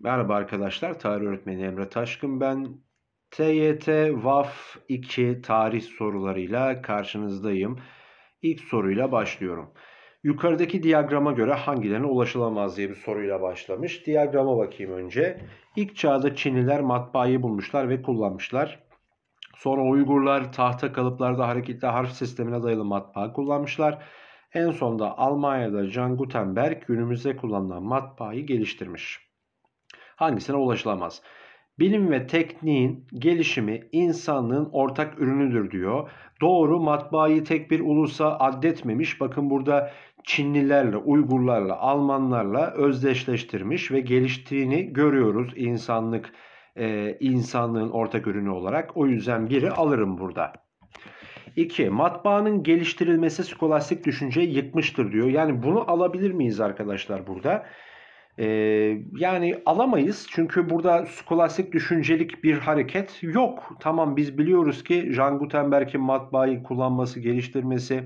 Merhaba arkadaşlar, tarih öğretmeni Emre Taşkın ben. TYT VAF 2 tarih sorularıyla karşınızdayım. İlk soruyla başlıyorum. Yukarıdaki diyagrama göre hangilerine ulaşılamaz diye bir soruyla başlamış. Diyagrama bakayım önce. İlk çağda Çinliler matbaayı bulmuşlar ve kullanmışlar. Sonra Uygurlar tahta kalıplarda hareketli harf sistemine dayalı matbaa kullanmışlar. En sonda Almanya'da Jean Gutenberg günümüzde kullanılan matbaayı geliştirmiş hangisine ulaşılamaz? Bilim ve tekniğin gelişimi insanlığın ortak ürünüdür diyor. Doğru matbaayı tek bir ulusa addetmemiş. Bakın burada Çinlilerle, Uygurlarla, Almanlarla özdeşleştirmiş ve geliştiğini görüyoruz insanlık e, insanlığın ortak ürünü olarak. O yüzden biri alırım burada. 2. Matbaanın geliştirilmesi skolastik düşünceyi yıkmıştır diyor. Yani bunu alabilir miyiz arkadaşlar burada? Ee, yani alamayız çünkü burada skolastik düşüncelik bir hareket yok. Tamam biz biliyoruz ki Jean Gutenberg'in matbaayı kullanması, geliştirmesi,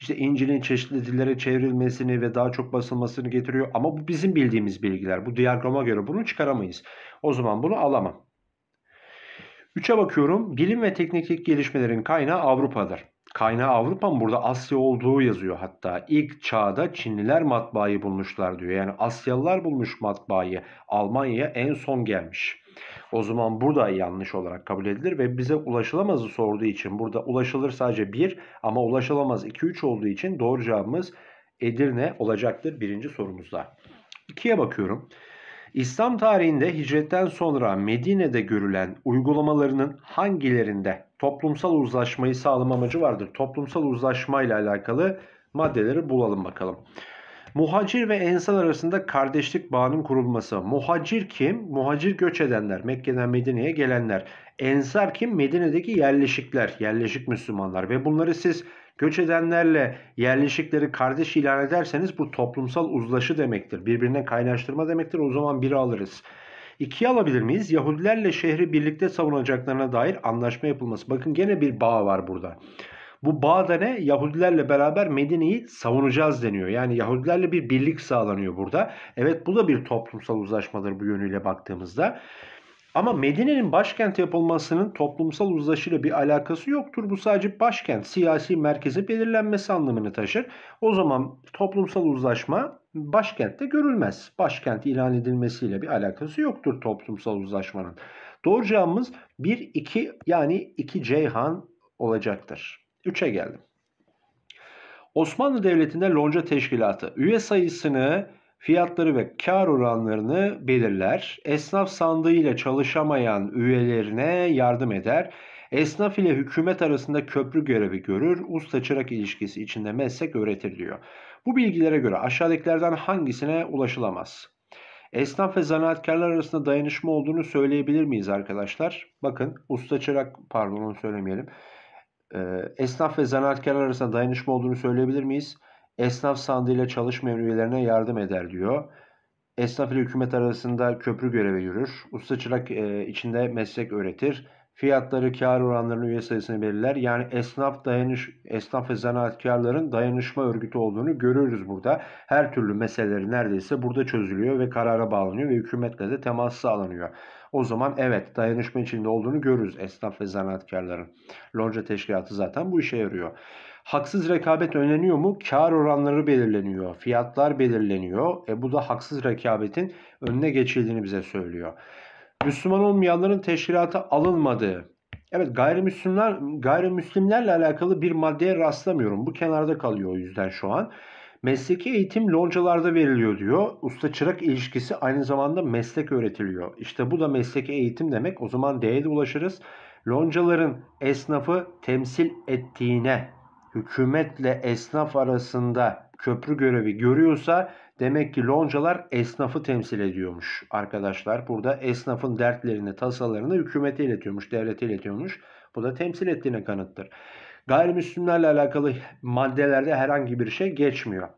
işte İncil'in çeşitli dillere çevrilmesini ve daha çok basılmasını getiriyor. Ama bu bizim bildiğimiz bilgiler. Bu diyagrama göre bunu çıkaramayız. O zaman bunu alamam. 3'e bakıyorum. Bilim ve teknik gelişmelerin kaynağı Avrupa'dır. Kaynağı Avrupa mı? Burada Asya olduğu yazıyor hatta. İlk çağda Çinliler matbaayı bulmuşlar diyor. Yani Asyalılar bulmuş matbaayı. Almanya'ya en son gelmiş. O zaman burada yanlış olarak kabul edilir ve bize ulaşılamazı sorduğu için burada ulaşılır sadece 1 ama ulaşılamaz 2-3 olduğu için doğru cevabımız Edirne olacaktır birinci sorumuzda. 2'ye bakıyorum. İslam tarihinde hicretten sonra Medine'de görülen uygulamalarının hangilerinde toplumsal uzlaşmayı sağlama amacı vardır? Toplumsal uzlaşma ile alakalı maddeleri bulalım bakalım. Muhacir ve ensar arasında kardeşlik bağının kurulması. Muhacir kim? Muhacir göç edenler, Mekke'den Medine'ye gelenler. Ensar kim? Medine'deki yerleşikler, yerleşik Müslümanlar ve bunları siz Göç edenlerle yerleşikleri kardeş ilan ederseniz bu toplumsal uzlaşı demektir. Birbirine kaynaştırma demektir. O zaman biri alırız. İkiye alabilir miyiz? Yahudilerle şehri birlikte savunacaklarına dair anlaşma yapılması. Bakın gene bir bağ var burada. Bu bağda ne? Yahudilerle beraber Medine'yi savunacağız deniyor. Yani Yahudilerle bir birlik sağlanıyor burada. Evet bu da bir toplumsal uzlaşmadır bu yönüyle baktığımızda. Ama Medine'nin başkent yapılmasının toplumsal uzlaşıyla bir alakası yoktur. Bu sadece başkent, siyasi merkezi belirlenmesi anlamını taşır. O zaman toplumsal uzlaşma başkentte görülmez. Başkent ilan edilmesiyle bir alakası yoktur toplumsal uzlaşmanın. Doğru cevabımız 1, 2 yani 2 Ceyhan olacaktır. 3'e geldim. Osmanlı Devleti'nde lonca teşkilatı üye sayısını fiyatları ve kar oranlarını belirler. Esnaf sandığı ile çalışamayan üyelerine yardım eder. Esnaf ile hükümet arasında köprü görevi görür. Usta çırak ilişkisi içinde meslek öğretir diyor. Bu bilgilere göre aşağıdakilerden hangisine ulaşılamaz? Esnaf ve zanaatkarlar arasında dayanışma olduğunu söyleyebilir miyiz arkadaşlar? Bakın usta çırak pardon onu söylemeyelim. Ee, esnaf ve zanaatkarlar arasında dayanışma olduğunu söyleyebilir miyiz? esnaf sandığıyla çalışmayan üyelerine yardım eder diyor. Esnaf ile hükümet arasında köprü görevi yürür. Usta çırak e, içinde meslek öğretir. Fiyatları, kar oranlarının üye sayısını belirler. Yani esnaf dayanış, esnaf ve zanaatkarların dayanışma örgütü olduğunu görüyoruz burada. Her türlü meseleleri neredeyse burada çözülüyor ve karara bağlanıyor ve hükümetle de temas sağlanıyor. O zaman evet dayanışma içinde olduğunu görürüz esnaf ve zanaatkarların. Lonca teşkilatı zaten bu işe yarıyor. Haksız rekabet önleniyor mu? Kar oranları belirleniyor, fiyatlar belirleniyor. E bu da haksız rekabetin önüne geçildiğini bize söylüyor. Müslüman olmayanların teşkilata alınmadığı. Evet gayrimüslimler gayrimüslimlerle alakalı bir maddeye rastlamıyorum. Bu kenarda kalıyor o yüzden şu an. Mesleki eğitim loncalarda veriliyor diyor. Usta çırak ilişkisi aynı zamanda meslek öğretiliyor. İşte bu da mesleki eğitim demek. O zaman D'ye de ulaşırız. Loncaların esnafı temsil ettiğine hükümetle esnaf arasında köprü görevi görüyorsa demek ki loncalar esnafı temsil ediyormuş arkadaşlar. Burada esnafın dertlerini, tasalarını hükümete iletiyormuş, devlete iletiyormuş. Bu da temsil ettiğine kanıttır. Gayrimüslimlerle alakalı maddelerde herhangi bir şey geçmiyor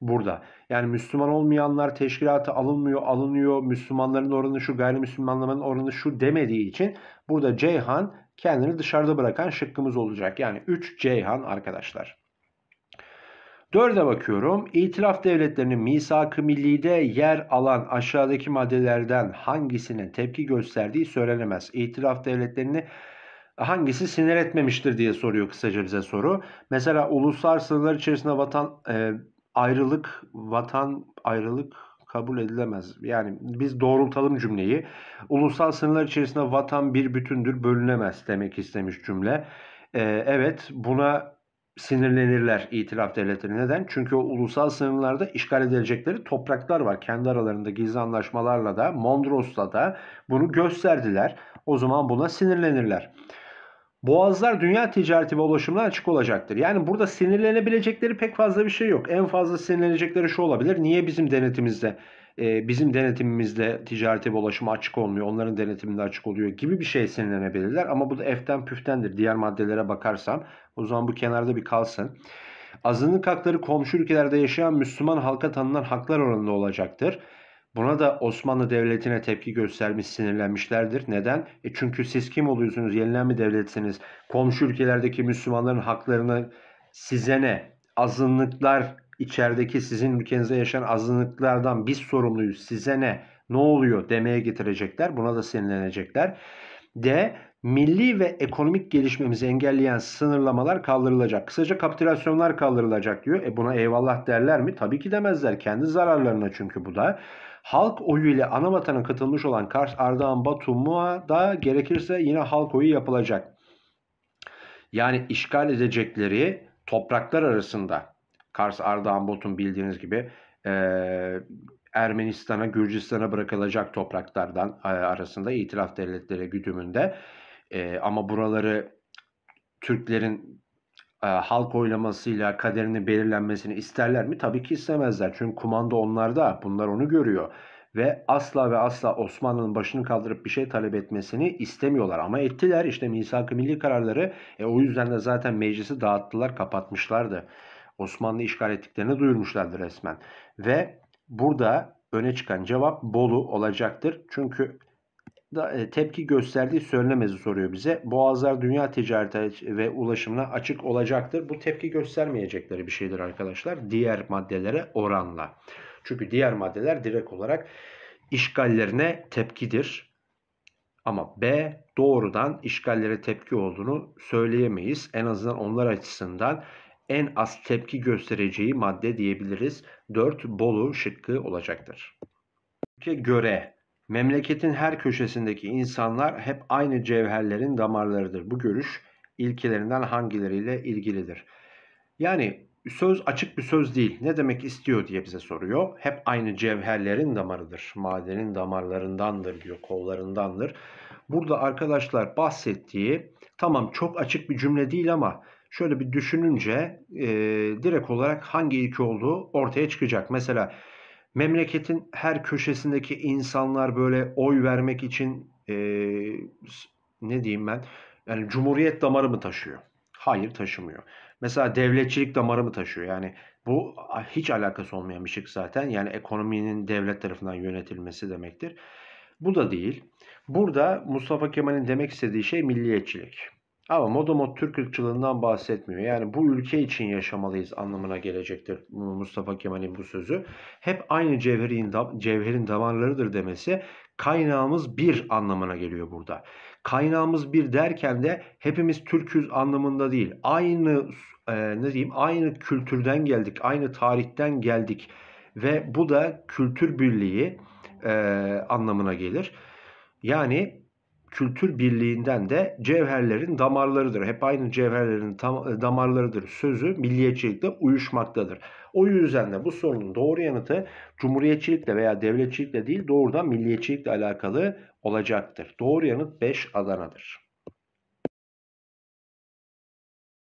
burada. Yani Müslüman olmayanlar teşkilatı alınmıyor, alınıyor. Müslümanların oranı şu, gayrimüslimlerin oranı şu demediği için burada Ceyhan kendini dışarıda bırakan şıkkımız olacak. Yani 3 Ceyhan arkadaşlar. Dörde bakıyorum. İtilaf devletlerinin misak-ı millide yer alan aşağıdaki maddelerden hangisinin tepki gösterdiği söylenemez. İtilaf devletlerini hangisi sinir etmemiştir diye soruyor kısaca bize soru. Mesela uluslar sınırlar içerisinde vatan e, ayrılık, vatan ayrılık kabul edilemez. Yani biz doğrultalım cümleyi. Ulusal sınırlar içerisinde vatan bir bütündür, bölünemez demek istemiş cümle. Ee, evet buna sinirlenirler itilaf devletleri. Neden? Çünkü o ulusal sınırlarda işgal edilecekleri topraklar var. Kendi aralarında gizli anlaşmalarla da Mondros'la da bunu gösterdiler. O zaman buna sinirlenirler. Boğazlar dünya ticareti ve ulaşımına açık olacaktır. Yani burada sinirlenebilecekleri pek fazla bir şey yok. En fazla sinirlenecekleri şu olabilir. Niye bizim denetimimizde, e, bizim denetimimizde ticareti ve ulaşıma açık olmuyor, onların denetiminde açık oluyor gibi bir şey sinirlenebilirler. Ama bu da eften püftendir. Diğer maddelere bakarsam o zaman bu kenarda bir kalsın. Azınlık hakları komşu ülkelerde yaşayan Müslüman halka tanınan haklar oranında olacaktır. Buna da Osmanlı Devleti'ne tepki göstermiş, sinirlenmişlerdir. Neden? E çünkü siz kim oluyorsunuz? Yenilen bir devletsiniz. Komşu ülkelerdeki Müslümanların haklarını size ne? Azınlıklar içerideki sizin ülkenizde yaşayan azınlıklardan biz sorumluyuz. Size ne? Ne oluyor demeye getirecekler. Buna da sinirlenecekler. D. Milli ve ekonomik gelişmemizi engelleyen sınırlamalar kaldırılacak. Kısaca kapitülasyonlar kaldırılacak diyor. E buna eyvallah derler mi? Tabii ki demezler. Kendi zararlarına çünkü bu da. Halk oyu ile ana vatana katılmış olan Kars, Ardahan, Batum'a da gerekirse yine halk oyu yapılacak. Yani işgal edecekleri topraklar arasında Kars, Ardahan, Batum bildiğiniz gibi e, Ermenistan'a, Gürcistan'a bırakılacak topraklardan e, arasında itilaf devletleri güdümünde. E, ama buraları Türklerin e, halk oylamasıyla kaderini belirlenmesini isterler mi? Tabii ki istemezler. Çünkü kumanda onlarda. Bunlar onu görüyor. Ve asla ve asla Osmanlı'nın başını kaldırıp bir şey talep etmesini istemiyorlar. Ama ettiler. İşte misak-ı milli kararları. E, o yüzden de zaten meclisi dağıttılar, kapatmışlardı. Osmanlı işgal ettiklerini duyurmuşlardı resmen. Ve burada öne çıkan cevap Bolu olacaktır. Çünkü da, e, tepki gösterdiği söylenemezi soruyor bize. Boğazlar dünya ticareti ve ulaşımına açık olacaktır. Bu tepki göstermeyecekleri bir şeydir arkadaşlar. Diğer maddelere oranla. Çünkü diğer maddeler direkt olarak işgallerine tepkidir. Ama B doğrudan işgallere tepki olduğunu söyleyemeyiz. En azından onlar açısından en az tepki göstereceği madde diyebiliriz. 4 Bolu şıkkı olacaktır. Göre Memleketin her köşesindeki insanlar hep aynı cevherlerin damarlarıdır. Bu görüş ilkelerinden hangileriyle ilgilidir? Yani söz açık bir söz değil. Ne demek istiyor diye bize soruyor. Hep aynı cevherlerin damarıdır. Madenin damarlarındandır diyor, kollarındandır. Burada arkadaşlar bahsettiği tamam çok açık bir cümle değil ama şöyle bir düşününce e, direkt olarak hangi ilke olduğu ortaya çıkacak. Mesela memleketin her köşesindeki insanlar böyle oy vermek için e, ne diyeyim ben yani cumhuriyet damarı mı taşıyor? Hayır taşımıyor. Mesela devletçilik damarı mı taşıyor? Yani bu hiç alakası olmayan bir şey zaten. Yani ekonominin devlet tarafından yönetilmesi demektir. Bu da değil. Burada Mustafa Kemal'in demek istediği şey milliyetçilik. Ama Modomot Türk ırkçılığından bahsetmiyor. Yani bu ülke için yaşamalıyız anlamına gelecektir Mustafa Kemal'in bu sözü. Hep aynı cevherin, cevherin damarlarıdır demesi kaynağımız bir anlamına geliyor burada. Kaynağımız bir derken de hepimiz Türküz anlamında değil. Aynı e, ne diyeyim aynı kültürden geldik, aynı tarihten geldik ve bu da kültür birliği e, anlamına gelir. Yani kültür birliğinden de cevherlerin damarlarıdır. Hep aynı cevherlerin tam, damarlarıdır sözü milliyetçilikle uyuşmaktadır. O yüzden de bu sorunun doğru yanıtı cumhuriyetçilikle veya devletçilikle değil doğrudan milliyetçilikle alakalı olacaktır. Doğru yanıt 5 Adana'dır.